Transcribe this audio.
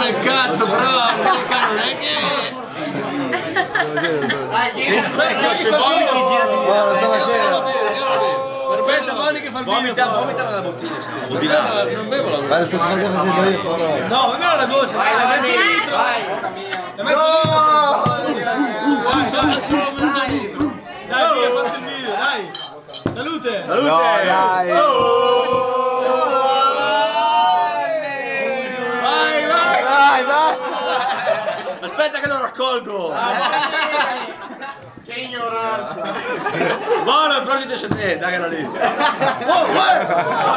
del cazzo, bravo! Non è che... Aspetta, se vomiti tirati Guarda, stamattina. Aspetta, Mani che fa il video. Vomita, vomita dalla bottiglia. Non bevo- Non bevo la Guarda, sto facendo facendo io, però. No, non è la goccia, vai, vai, litro. Vai! Vai, solo- solo mezzo litro. Dai, via, parte il video, dai. Salute. Salute! No, dai. Vai, Aspetta che lo raccolgo! Che ignoranza! Buono, il progetto c'è te, dai che era lì! Oh, guarda!